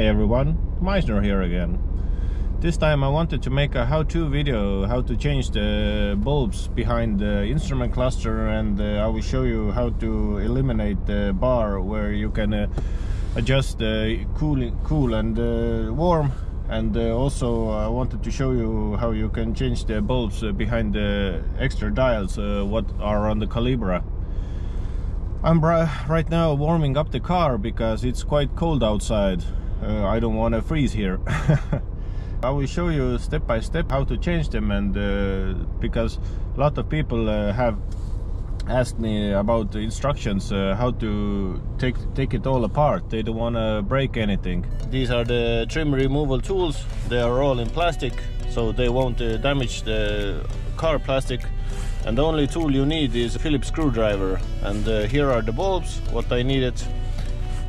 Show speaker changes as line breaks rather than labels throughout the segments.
Hi everyone, Meisner here again. This time I wanted to make a how-to video how to change the bulbs behind the instrument cluster and uh, I will show you how to eliminate the bar where you can uh, adjust the cool, cool and uh, warm and uh, also I wanted to show you how you can change the bulbs uh, behind the extra dials uh, what are on the Calibra. I'm right now warming up the car because it's quite cold outside uh, I don't want to freeze here. I will show you step by step how to change them and uh, because a lot of people uh, have asked me about the instructions uh, how to take take it all apart. They don't want to break anything. These are the trim removal tools. They are all in plastic so they won't uh, damage the car plastic. And the only tool you need is a Phillips screwdriver. And uh, here are the bulbs what I needed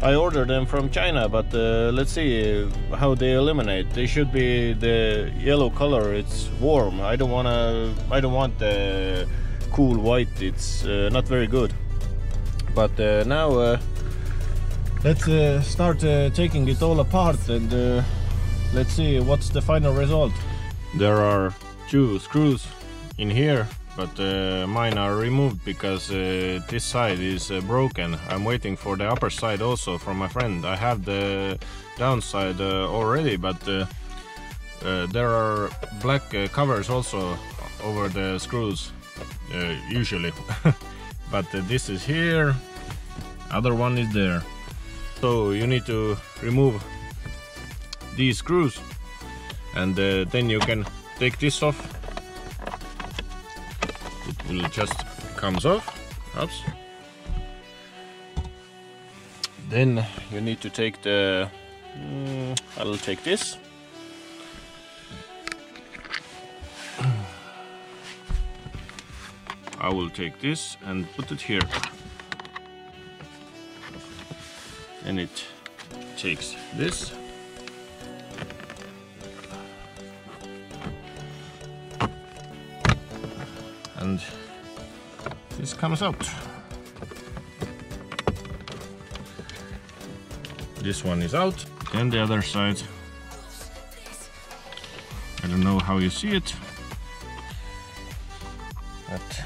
I ordered them from China, but uh, let's see how they eliminate. They should be the yellow color. It's warm. I don't wanna. I don't want the cool white. It's uh, not very good. But uh, now uh, let's uh, start uh, taking it all apart and let's see what's the final result. There are two screws in here but uh, mine are removed because uh, this side is uh, broken. I'm waiting for the upper side also from my friend. I have the downside uh, already, but uh, uh, there are black covers also over the screws, usually. but this is here, other one is there. So you need to remove these screws and then you can take this off will just comes off. Oops. Then you need to take the. Mm, I'll take this. I will take this and put it here. And it takes this and this comes out. This one is out, and the other side. I don't know how you see it, but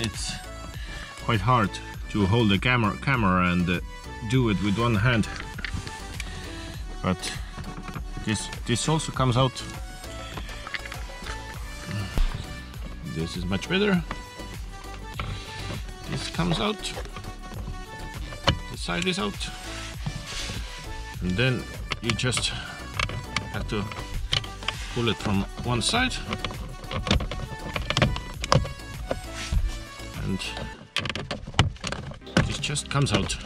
it's quite hard to hold the camera camera and uh, do it with one hand. But this this also comes out this is much better. This comes out. The side is out. And then you just have to pull it from one side. And this just comes out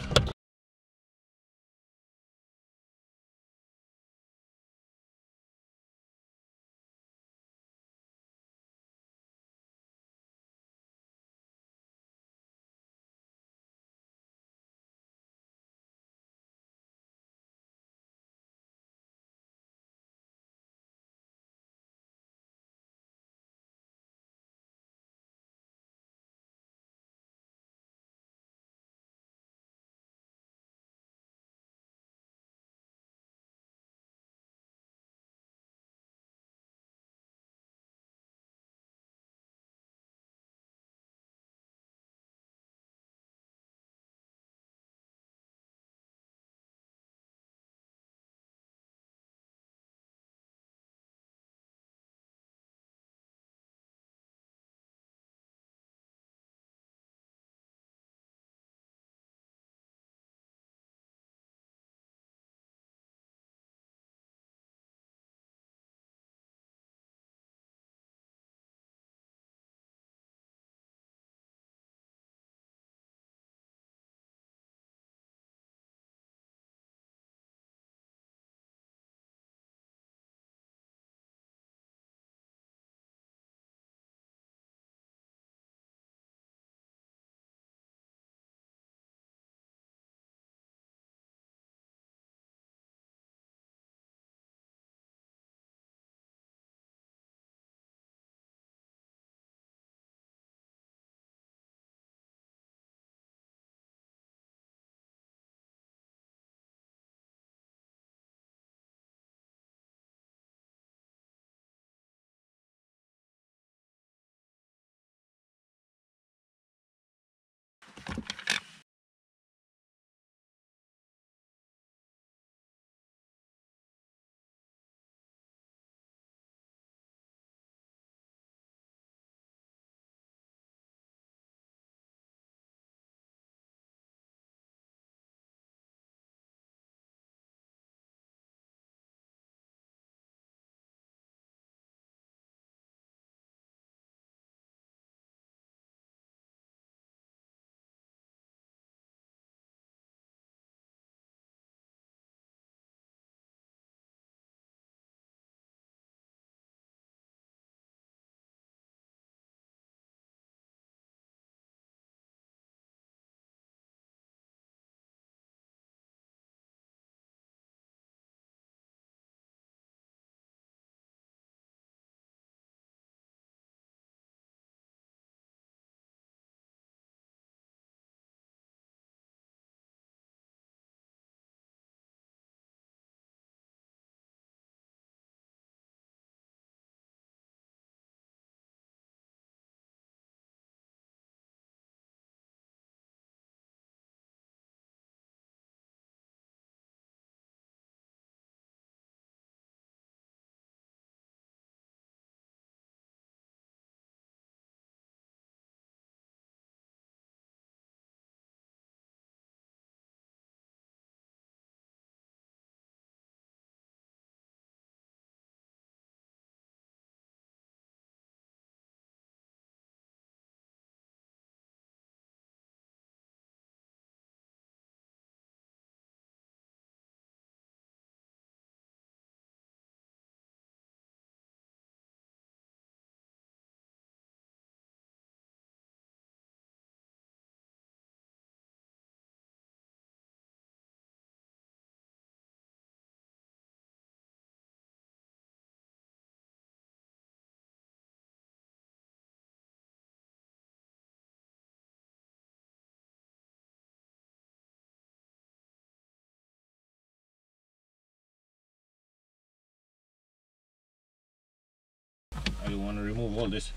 I want to remove all this.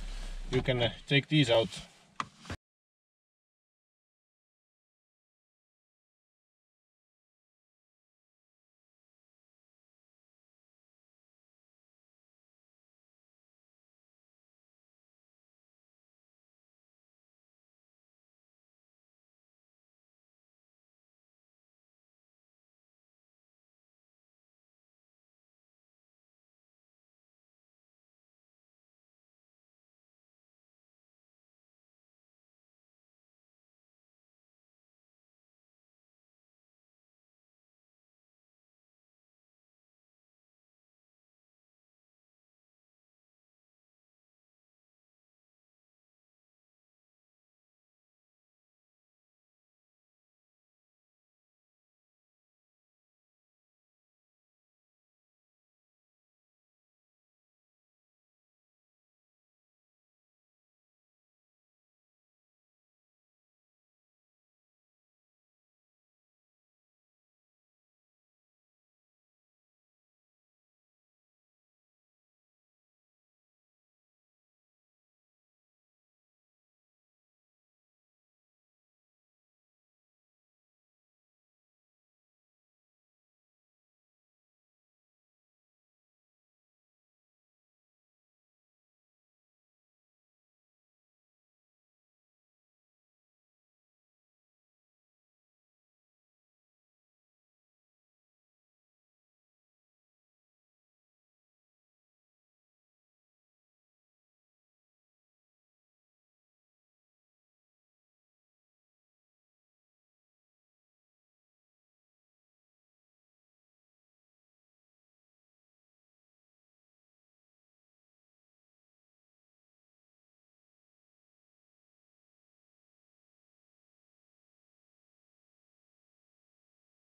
You can uh, take these out.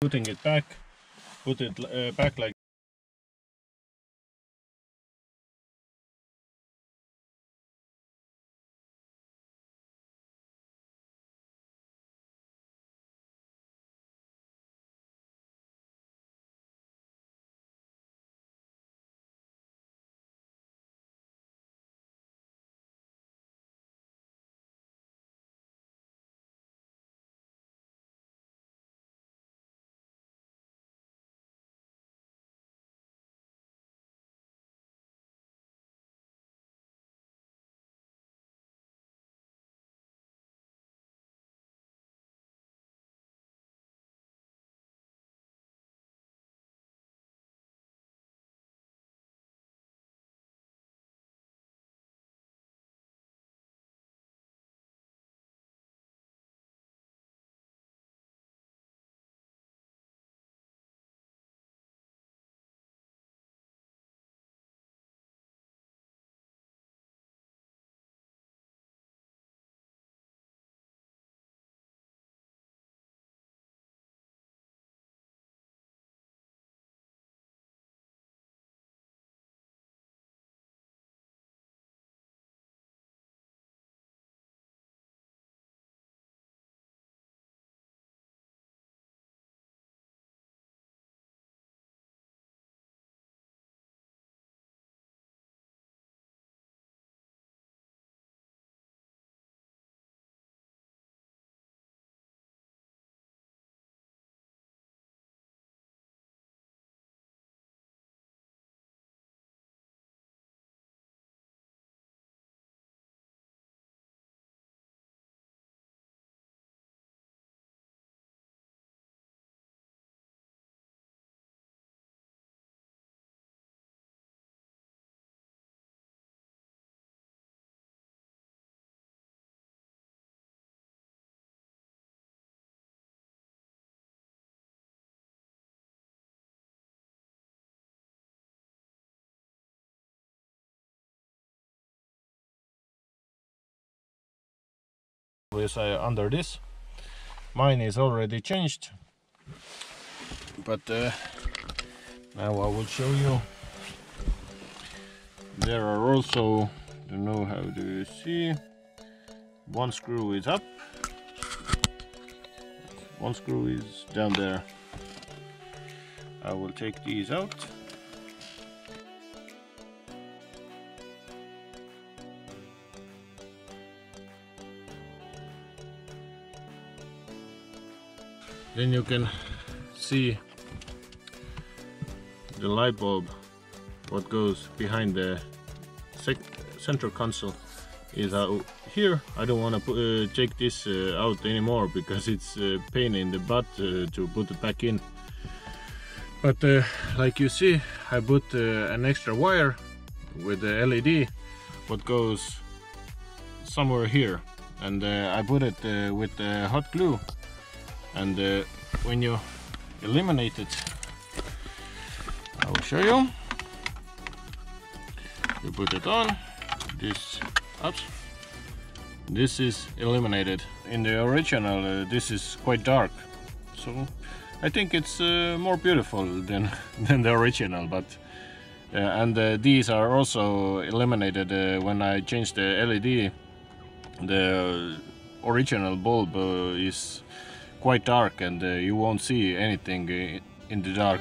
Putting it back, put it uh, back like uh, under this? Mine is already changed. But uh, now I will show you. There are also don't know how do you see? One screw is up. One screw is down there. I will take these out then you can see the light bulb what goes behind the central console is out here. I don't want to uh, take this uh, out anymore because it's a pain in the butt uh, to put it back in. But uh, like you see I put uh, an extra wire with the LED what goes somewhere here. And uh, I put it with hot glue and when you eliminate it I'll show you. You put it on this up this is eliminated. In the original uh, this is quite dark. So I think it's uh, more beautiful than than the original but uh, and uh, these are also eliminated uh, when I change the LED the original bulb uh, is quite dark and uh, you won't see anything uh, in the dark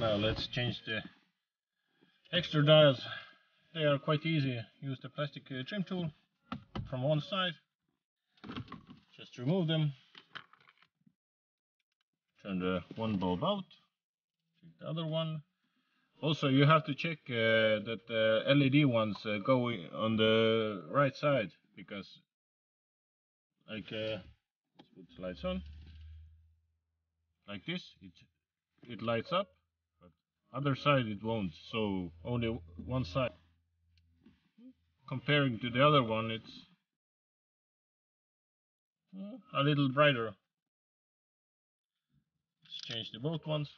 let's change the extra dials. They are quite easy. Use the plastic uh, trim tool from one side. Just remove them. Turn the one bulb out. The other one. Also you have to check uh, that the LED ones uh, go on the right side because like uh, let's put the lights on. Like this it it lights up other side it won't so only one side. Comparing to the other one it's uh, a little brighter. Let's change the both ones.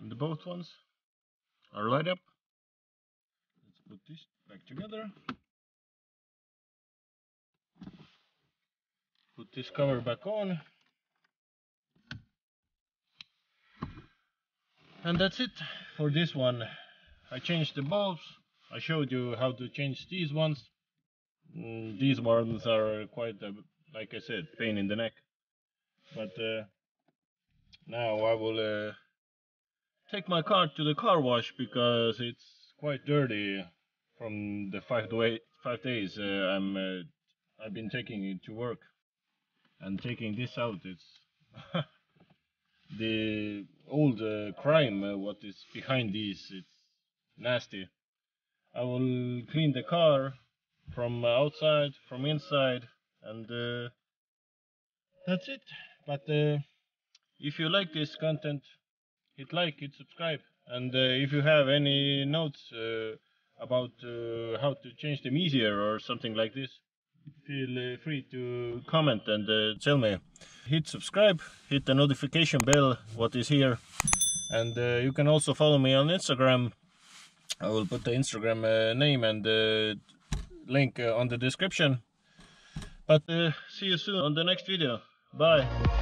And the both ones are light up. Let's put this back together put this cover back on. And that's it for this one. I changed the bulbs. I showed you how to change these ones. Mm, these ones are quite a, like I said pain in the neck. But uh, now I will uh, take my car to the car wash because it's quite dirty from the five days uh, I'm uh, I've been taking it to work and taking this out it's the old uh, crime uh, what is behind this it's nasty. I will clean the car from outside from inside and uh, that's it. But uh, if you like this content hit like hit subscribe and uh, if you have any notes uh, about how to change them easier or something like this feel uh, free to comment and uh, tell me. Hit subscribe, hit the notification bell, what is here. And uh, you can also follow me on Instagram. I will put the Instagram uh, name and uh, link uh, on the description. But see you soon on the next video. Bye.